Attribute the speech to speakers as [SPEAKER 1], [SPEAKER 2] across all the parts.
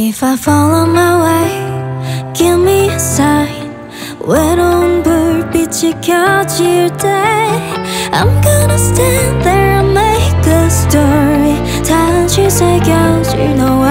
[SPEAKER 1] If I fall on my way, give me a sign. 외로운 불빛이 your day? I'm gonna stand there and make a story. 다시 새겨질 너와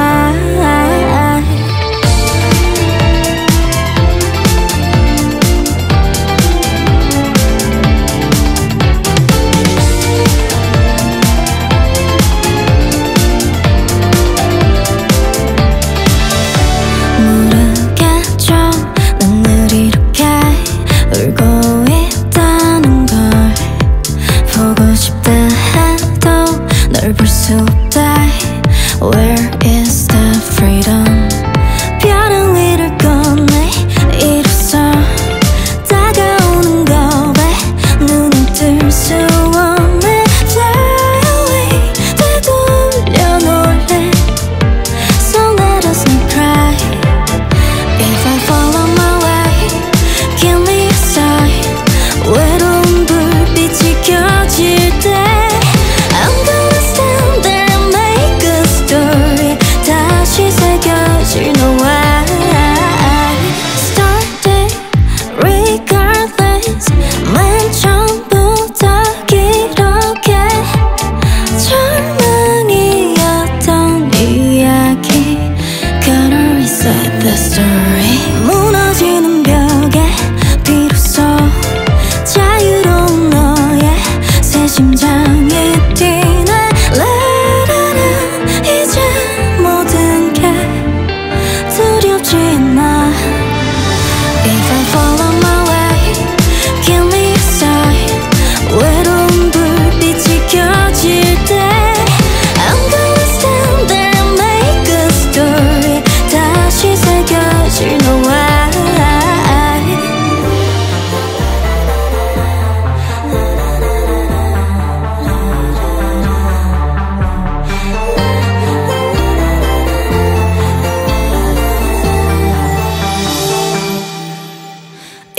[SPEAKER 1] purpose to die Where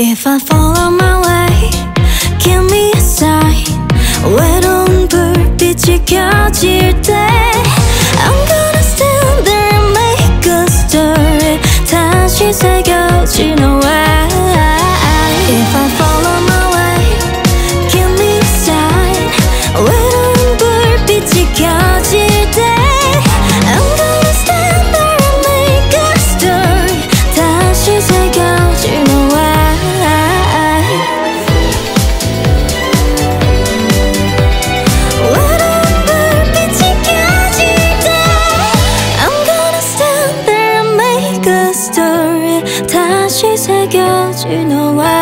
[SPEAKER 1] If I fall on my way, give me a sign. 외로운 불빛이 켜질 때, I'm gonna stand there and make a story. 다시 새겨. 다시 새겨진 너와